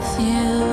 with you.